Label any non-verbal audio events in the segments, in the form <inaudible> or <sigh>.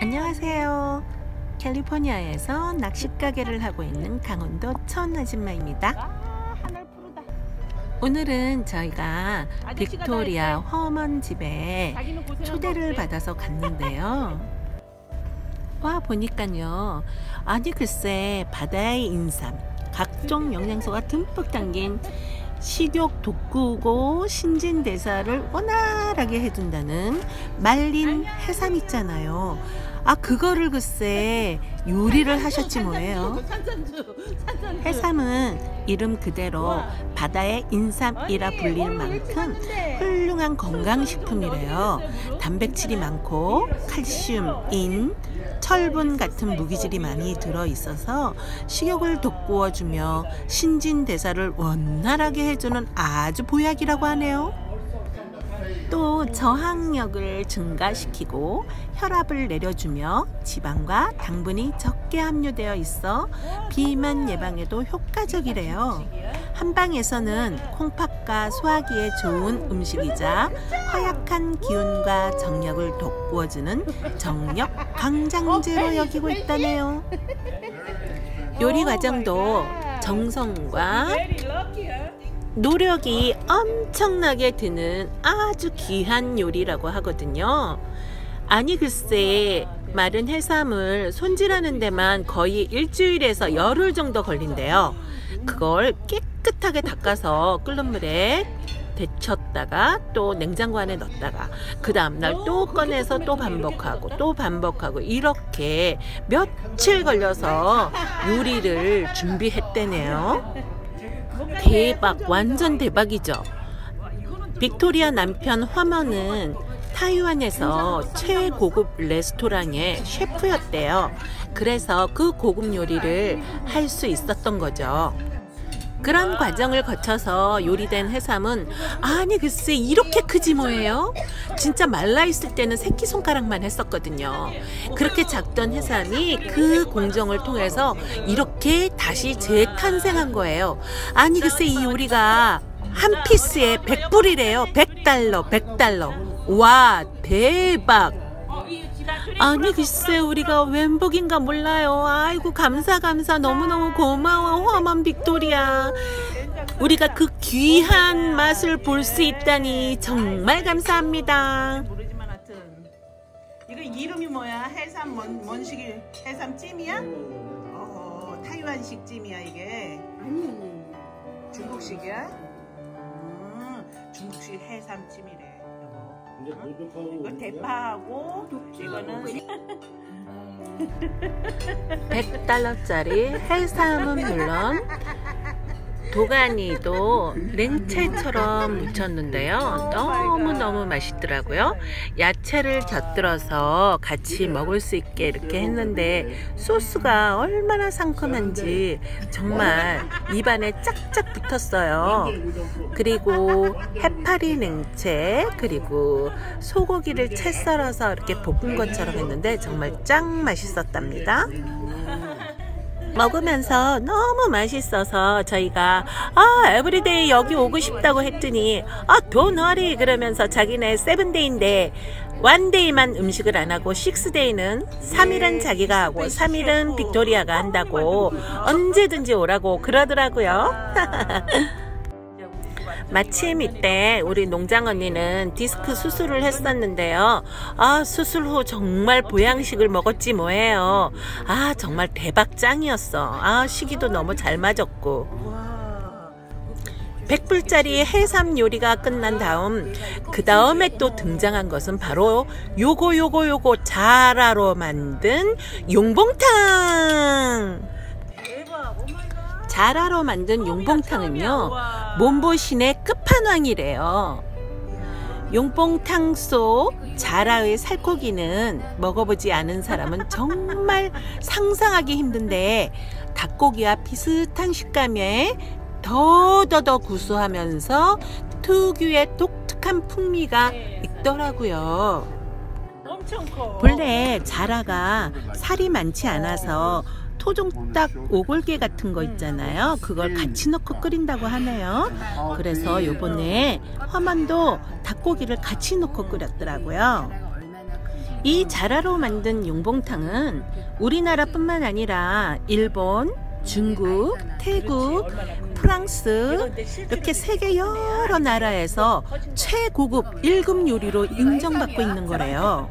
안녕하세요. 캘리포니아에서 낚시 가게를 하고 있는 강원도 천 아줌마입니다. 오늘은 저희가 빅토리아 다 험원 집에 초대를. 받아서 갔는데요. <laughs> 와 보니까요. 아니 글쎄 바다의 인삼, 각종 영양소가 듬뿍 담긴 식욕 돋구고 신진대사를 원활하게 해준다는 말린 해삼 있잖아요. 아 그거를 글쎄 요리를 하셨지 뭐예요. 해삼은 이름 그대로 바다의 인삼이라 불릴 만큼 훌륭한 건강식품이래요. 단백질이 많고 칼슘, 인, 철분 같은 무기질이 많이 들어 있어서 식욕을 돋구어주며 신진대사를 원활하게 해주는 아주 보약이라고 하네요. 또 저항력을 증가시키고 혈압을 내려주며 지방과 당분이 적게 함유되어 있어 비만 예방에도 효과적이래요. 한방에서는 콩팥과 소화기에 좋은 음식이자 허약한 기운과 정력을 돋구어주는 정력 강장제로 여기고 있다네요. 요리 과정도 정성과 노력이 엄청나게 드는 아주 귀한 요리라고 하거든요. 아니 글쎄 마른 해삼을 손질하는 데만 거의 일주일에서 열흘 정도 걸린대요. 그걸 깨끗하게 닦아서 끓는 물에 데쳤다가 또 냉장고 안에 넣었다가 그 다음날 또 꺼내서 또 반복하고 또 반복하고 이렇게 며칠 걸려서 요리를 준비했대네요. 대박, 완전 대박이죠. 빅토리아 남편 화머는 타이완에서 최고급 레스토랑의 셰프였대요. 그래서 그 고급 요리를 할 수 있었던 거죠. 그런 과정을 거쳐서 요리된 해삼은 아니 글쎄 이렇게 크지 뭐예요? 진짜 말라 있을 때는 새끼 손가락만 했었거든요. 그렇게 작던 해삼이 그 공정을 통해서 이렇게 다시 재탄생한 거예요. 아니 글쎄 이 요리가 한 피스에 100불이래요. 100달러, 100달러. 와, 대박. 아니 글쎄 우리가 웬복인가 몰라요. 아이고 감사 감사 너무너무 고마워 화만 빅토리아. 우리가 그 귀한 맛을 볼 수 있다니 정말 감사합니다. 모르지만 하여튼 이거 이름이 뭐야? 해삼 뭔, 뭔 식이 해삼 찜이야? 어 타이완식 찜이야 이게. 아니 중국식이야? 음, 중국식 해삼 찜이래. 이제 이거 대파하고 이거는. 100달러짜리 해삼은 물론 도가니도 냉채처럼 무쳤는데요. 너무너무 맛있더라고요. 야채를 곁들여서 같이 먹을 수 있게 이렇게 했는데 소스가 얼마나 상큼한지 정말 입안에 짝짝 붙었어요. 그리고 해파리 냉채 그리고 소고기를 채 썰어서 이렇게 볶은 것처럼 했는데 정말 짱 맛있었답니다. 먹으면서 너무 맛있어서 저희가 아 everyday 여기 오고 싶다고 했더니 아 don't worry 그러면서 자기네 seven day인데 원데이만 음식을 안 하고 식스데이는 3일은 자기가 하고 3일은 빅토리아가 한다고 언제든지 오라고 그러더라고요. <laughs> 마침 이때 우리 농장 언니는 디스크 수술을 했었는데요. 아, 수술 후 정말 보양식을 먹었지 뭐예요. 아, 정말 대박 짱이었어. 아, 시기도 너무 잘 맞았고. 와 100불짜리 해삼 요리가 끝난 다음 그 다음에 또 등장한 것은 바로 요거 요거 요거 자라로 만든 용봉탕. 자라로 만든 용봉탕은요. 몸보신의 끝판왕이래요. 용봉탕 속 자라의 살코기는 먹어보지 않은 사람은 정말 상상하기 힘든데 닭고기와 비슷한 식감에 더더더 구수하면서 특유의 독특한 풍미가 있더라고요. 본래 자라가 살이 많지 않아서 토종닭 오골계 같은 거 있잖아요. 그걸 같이 넣고 끓인다고 하네요. 그래서 요번에 화만도 닭고기를 같이 넣고 끓였더라고요. 이 자라로 만든 용봉탕은 우리나라뿐만 아니라 일본, 중국, 태국, 프랑스 이렇게 세계 여러 나라에서 최고급 1급 요리로 인정받고 있는 거래요.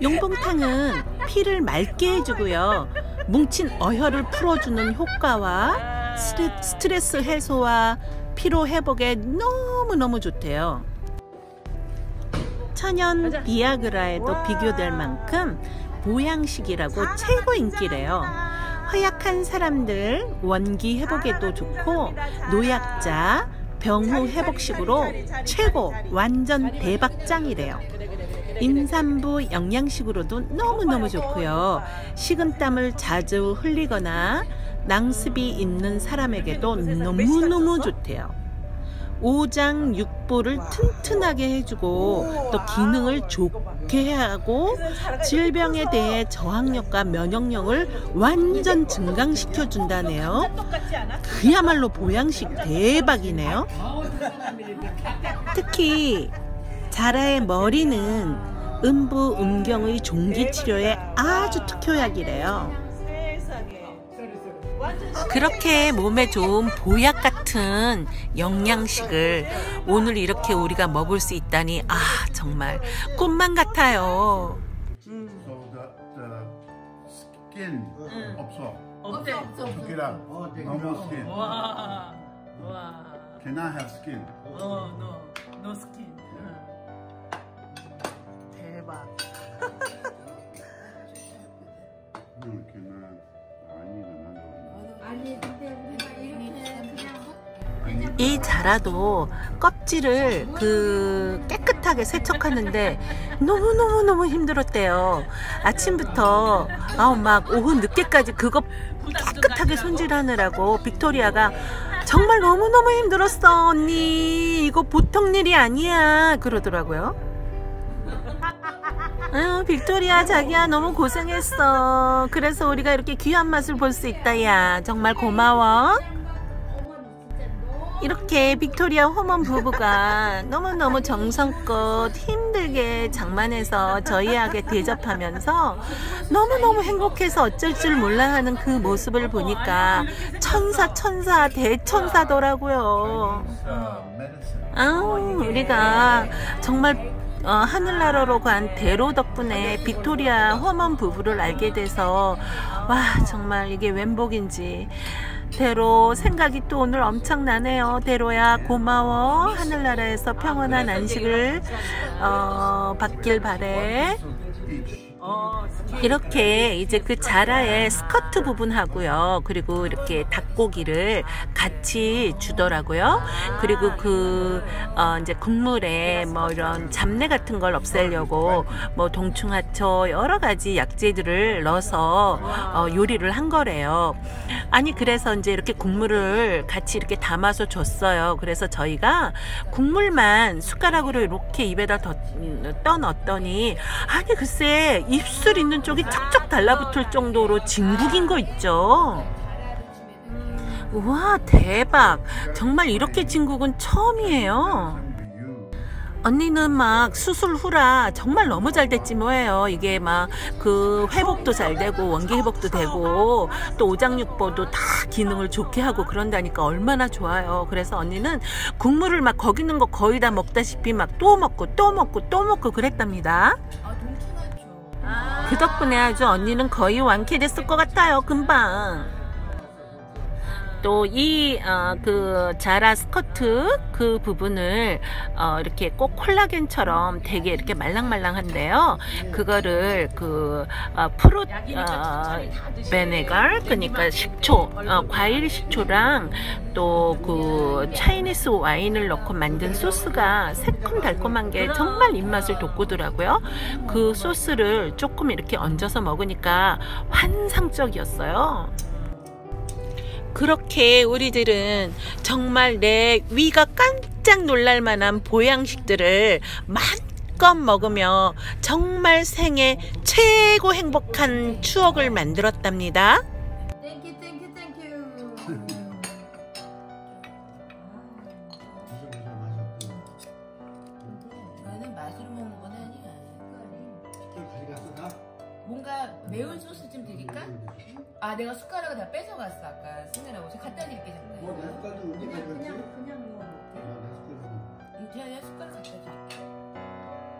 용봉탕은 피를 맑게 해주고요. 뭉친 어혈을 풀어주는 효과와 스트레스 해소와 피로 회복에 너무너무 좋대요. 천연 비아그라에도 비교될 만큼 보양식이라고 최고 인기래요. 허약한 사람들 원기 회복에도 좋고 노약자 병후 회복식으로 최고 완전 대박짱이래요. 임산부 영양식으로도 너무너무 좋고요. 식은땀을 자주 흘리거나 낭습이 있는 사람에게도 너무너무 좋대요. 오장 육부를 튼튼하게 해주고 또 기능을 좋게 하고 질병에 대해 저항력과 면역력을 완전 증강시켜 준다네요. 그야말로 보양식 대박이네요. 특히 자라의 머리는 음부 음경의 종기 치료에 아주 특효약이래요. 그렇게 몸에 좋은 보약 같은 영양식을 오늘 이렇게 우리가 먹을 수 있다니 아 정말 꿈만 같아요. So the, the skin 없어. 어때? 두께랑 normal skin. 와, 와, Cannot have skin. 어, no, no skin. Cannot. 아니가 나도. 아니 근데 우리가 이렇게 그냥 이 자라도 껍질을 그 깨끗하게 세척하는데 너무너무너무 힘들었대요. 아침부터 아우 막 오후 늦게까지 그거 깨끗하게 손질하느라고 빅토리아가 정말 너무너무 힘들었어 언니 이거 보통 일이 아니야 그러더라고요. 아유 빅토리아 자기야 너무 고생했어. 그래서 우리가 이렇게 귀한 맛을 볼 수 있다 야 정말 고마워. 이렇게 빅토리아 호먼 부부가 너무너무 정성껏 힘들게 장만해서 저희에게 대접하면서 너무너무 행복해서 어쩔 줄 몰라 하는 그 모습을 보니까 천사 천사 대천사더라고요. Medicine. 아우 우리가 정말 어, 하늘나라로 간 대로 덕분에 빅토리아 호먼 부부를 알게 돼서 와 정말 이게 웬복인지. 대로 생각이 또 오늘 엄청 나네요. 대로야 고마워. 하늘나라에서 평온한 안식을 어, 받길 바래. 어, 이렇게 이제 그 자라의 스커트 부분하고요. 그리고 이렇게 닭고기를 같이 주더라고요. 그리고 그, 어, 이제 국물에 뭐 이런 잡내 같은 걸 없애려고 뭐 동충하초 여러 가지 약재들을 넣어서 어, 요리를 한 거래요. 아니, 그래서 이제 이렇게 국물을 같이 이렇게 담아서 줬어요. 그래서 저희가 국물만 숟가락으로 이렇게 입에다 더, 음, 떠넣었더니, 아니, 글쎄, 입술 있는 쪽이 척척 달라붙을 정도로 진국인 거 있죠. 우와, 대박. 정말 이렇게 진국은 처음이에요. 언니는 막 수술 후라 정말 너무 잘 됐지 뭐예요. 이게 막 그 회복도 잘 되고 원기 회복도 되고 또 오장육부도 다 기능을 좋게 하고 그런다니까 얼마나 좋아요. 그래서 언니는 국물을 막 거기 있는 거 거의 다 먹다시피 막 또 먹고 또 먹고 또 먹고 그랬답니다. 그 덕분에 아주 언니는 거의 완쾌됐을 것 같아요. 금방. 또이그 자라 스커트 그 부분을 어, 이렇게 꼭 콜라겐처럼 되게 이렇게 말랑말랑한데요. 그거를 그 어, 프로 어, 베네갈 그러니까 식초 어, 과일 식초랑 또 그 차이니스 와인을 넣고 만든 소스가 새콤달콤한 게 정말 입맛을 돋구더라고요. 그 소스를 조금 이렇게 얹어서 먹으니까 환상적이었어요. 그렇게 우리들은 정말 내 위가 깜짝 놀랄 만한 보양식들을 마음껏 먹으며 정말 생애 최고 행복한 추억을 만들었답니다. thank you thank you thank you 아 내가 숟가락을 다 뺏어갔어 아까 쓰느라고 제가 갖다 드릴게 뭐, 내 잠깐 숟갈도 언제 그냥 가져갔지? 그냥 그냥 먹어. 아, 내 숟갈도. 이 태아야 숟가락 갖다 드릴게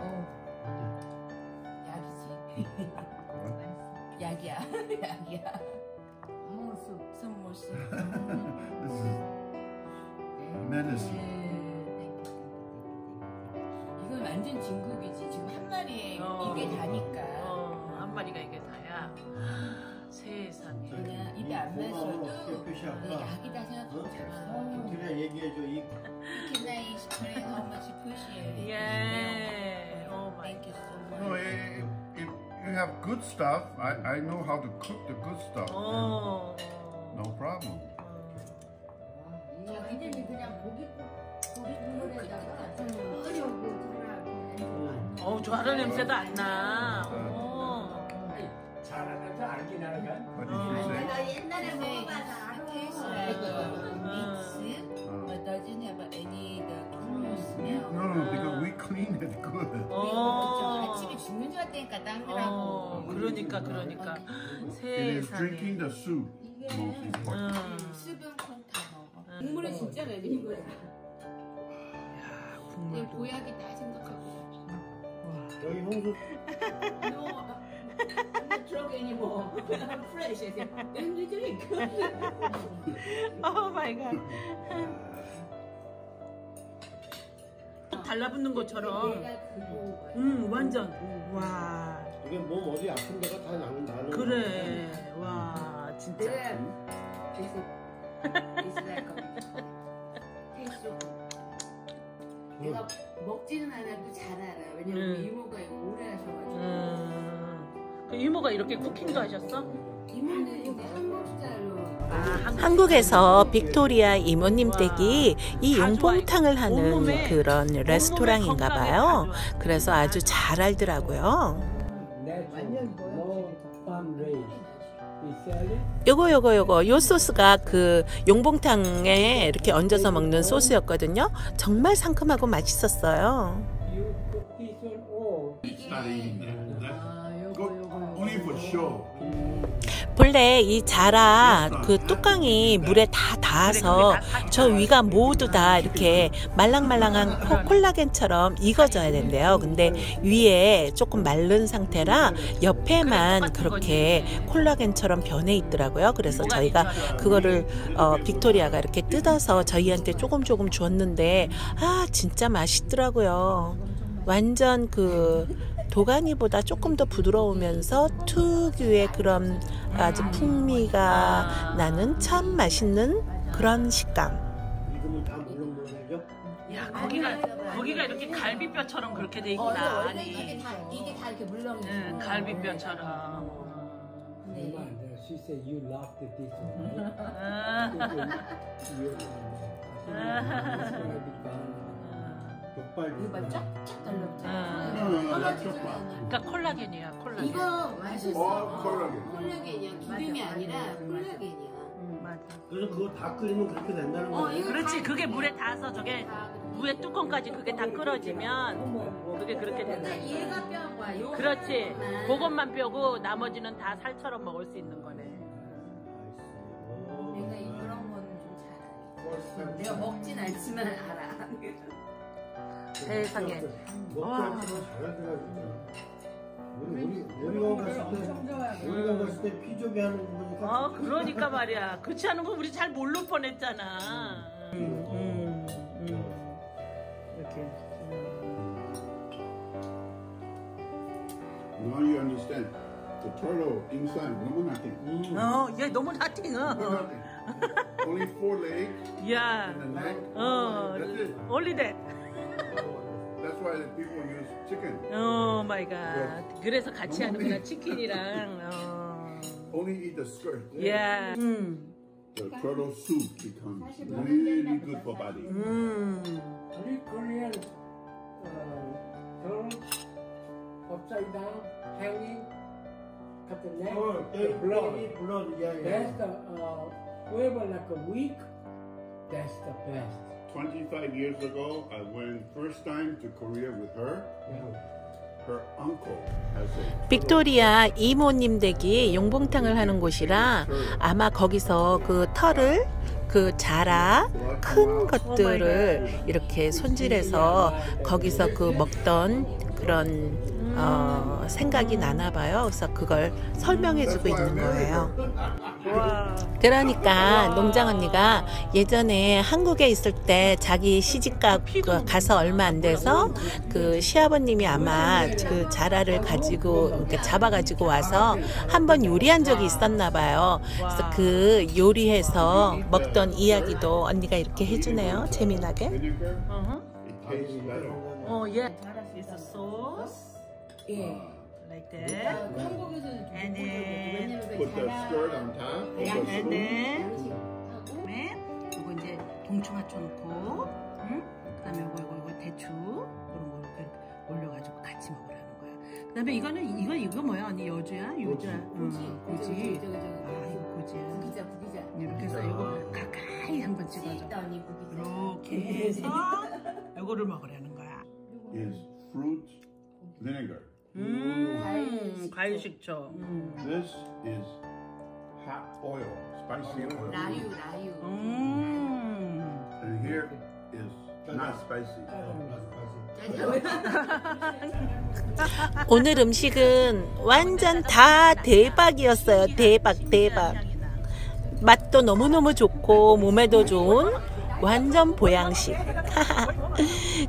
어 약이지 약이야 <laughs> 약이야 무수. 손모스 This is medicine. 이건 완전 진국이지 지금 한 마리에 어. 이게 다니까 어, 한 마리가 이게 다야. <laughs> 세상에. 그냥 입에 안? 이게 약이다 생각하고 그래 얘기해줘 이 Can I explain how much appreciate 예. 오 마이 Thank you so No, much if, if you have good stuff, I, I know how to cook the good stuff. 어. No problem. 완전히 그냥 고기 고기 국물에다가 끓여고. 어, 좋아하는 냄새도 안 나. 내가 옛날에 먹어봐서 Uh, but doesn't have any the smell. no, no, because we clean it good. 어. 아침에 죽는 줄 알았다니까 땀이라고. 어, 그러니까 그러니까 It is 세상에. drinking the soup most important. 음. 수분 콩다 먹어. 국물은 진짜 많이 먹어요. 내 국물도. 보약이 다 생각하고. 여기 홍수 No, Drunk anymore. I'm fresh. I said, then we drink. 오 마이 갓. 달라붙는 것처럼. 그거. 음, 완전. 와. 이게 몸 어디 아픈 데가 다 나는 나는 그래. 와, 진짜. 내가 a taste of. 내가 먹지는 않아도 잘 알아. 왜냐면 음. 이모가 이거 오래 하셔가지고. 음. 그 이모가 이렇게 쿠킹도 하셨어? 이모는 이제 한국 스타일로. 한국에서 빅토리아 이모님 댁이 이 용봉탕을 하는 그런 레스토랑인가 봐요. 그래서 아주 잘 알더라고요. 요거 요거 요거 요 소스가 그 용봉탕에 이렇게 얹어서 먹는 소스였거든요. 정말 상큼하고 맛있었어요. 본래 이 자라 그 뚜껑이 물에 다 닿아서 저 위가 모두 다 이렇게 말랑말랑한 코- 콜라겐처럼 익어져야 된대요. 근데 위에 조금 마른 상태라 옆에만 그렇게 콜라겐처럼 변해 있더라고요. 그래서 저희가 그거를 어, 빅토리아가 이렇게 뜯어서 저희한테 조금 조금 주었는데 아 진짜 맛있더라고요. 완전 그 도가니보다 조금 더 부드러우면서 특유의 그런 아주 풍미가 나는 참 맛있는 그런 식감. 야 거기가 거기가 이렇게 갈비뼈처럼 그렇게 돼 어, 있구나. 원래 이게 다 이게 다 이렇게 물렁이. 응, 갈비뼈처럼. 네. She said you laughed at this one. 족발 이거 봐 쫙쫙 달라붙어. No, no, that's your problem. 그러니까 콜라겐이야, 콜라겐. 이거 맛있어. All 콜라겐. 콜라겐이야. 기름이 아니라 콜라겐이야. 그래서 그거 다 끓이면 그렇게 된다는 어, 거예요 그렇지, 다- 그게 물에 닿아서 저게 위에 뚜껑까지 그게 다 끓어지면 그게 그렇게 된다. 근데 얘가 뼈인 거야. 요 그렇지. 그것만 뼈고 나머지는 다 살처럼 먹을 수 있는 거네. 내가 이런 거는 좀 잘 알아. 내가 먹진 않지만 알아. 세상에. 진짜 우리 우리가 갔을 때 우리가 갔을 때 피조개 하는 거 보니까 어, 그러니까 말이야. 그렇지 않은 거 우리 잘 모를 뻔했잖아. 음, 음, 음. 이렇게. Now you understand. The turtle inside, no nothing. 음. 어, 얘 너무 나팅어. No nothing. Only four legs 야, and a neck. 어, That's it. only that. That's why the people use chicken. 오 마이 갓. 그래서 같이 하는구나, 치킨이랑. 어. Only eat the skirt. 야. 음. The turtle soup becomes really good for body. 음. Are you Korean? Uh, turn upside down, hanging, cut the neck, 어, the blood. 여기 블러드 That's 야야 the uh, whoever like a week. That's the best. 25 years ago, I went first time to Korea with her. her uncle has a 빅토리아 이모님 댁이 용봉탕을 하는 곳이라 아마 거기서 그 털을 그 자라 큰 것들을 이렇게 손질해서 거기서 그 먹던 그런 어, 생각이 나나 봐요. 그래서 그걸 설명해 주고 있는 거예요. 그러니까 농장 언니가 예전에 한국에 있을 때 자기 시집가 그 가서 얼마 안 돼서 그 시아버님이 아마 그 자라를 가지고 이렇게 잡아 가지고 와서 한번 요리한 적이 있었나 봐요. 그래서 그 요리해서 먹던 이야기도 언니가 이렇게 해주네요. 재미나게. a sauce 예. Like that. 한국에서는 좀 And then Put the skirt on top. of the and then 그다음에 이거 이제 동충하초 넣고, 응? 그다음에 이거 이거 이거 대추 이런 거 이렇게 올려가지고 같이 먹으라는 거야. 그다음에 이거는 이거 이거 뭐야 언니 여주야? 요주야? 고지. 응, 고지. 아 이거 고지야. 부기자 부기자. 이렇게 해서 이거 가까이 한번 찍어줘. 이렇게 <laughs> 해서 이거를 먹으라는 거야. Is fruit vinegar. 음, 과일 식초. 음. This is hot oil, spicy oil. 라유 라유. 음. And here is not spicy. 오늘 음식은 완전 다 대박이었어요. 대박, 대박. 맛도 너무너무 좋고 몸에도 좋은 완전 보양식. <laughs>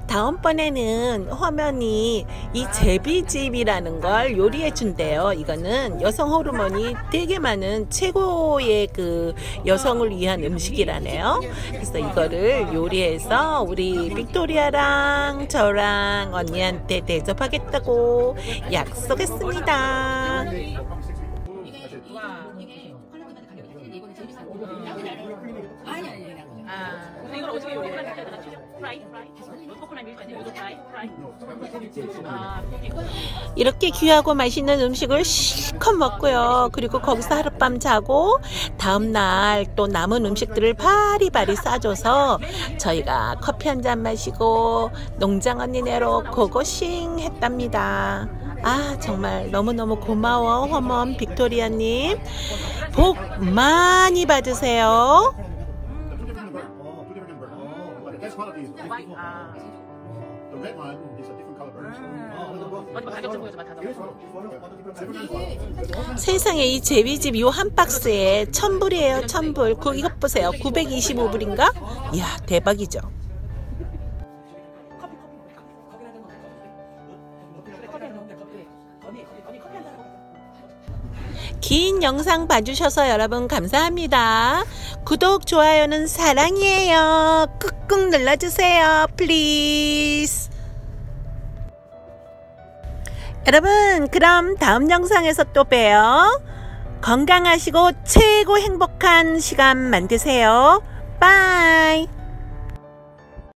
다음번에는 화면이 이 제비집이라는 걸 요리해 준대요. 이거는 여성 호르몬이 되게 많은 최고의 그 여성을 위한 음식이라네요. 그래서 이거를 요리해서 우리 빅토리아랑 저랑 언니한테 대접하겠다고 약속했습니다. 아니 아니 아니. 아, 이걸 어떻게 요리해? 프라이? 프라이? 프라이? 아, 이렇게 귀하고 맛있는 음식을 실컷 먹고요. 그리고 거기서 하룻밤 자고 다음날 또 남은 음식들을 바리바리 싸줘서 저희가 커피 한 잔 마시고 농장 언니네로 고고싱 했답니다. 아 정말 너무너무 고마워 허먼 빅토리아님 복 많이 받으세요. 아. Red one is a different color bird. 세상에 이 제비집 요 한 박스에 천불이에요 천불 그 이것 보세요 925불인가? 이야 대박이죠 긴 영상 봐주셔서 여러분 감사합니다. 구독, 좋아요는 사랑이에요. 꾹꾹 눌러주세요. please. 여러분, 그럼 다음 영상에서 또 봬요. 건강하시고 최고 행복한 시간 만드세요. 빠이.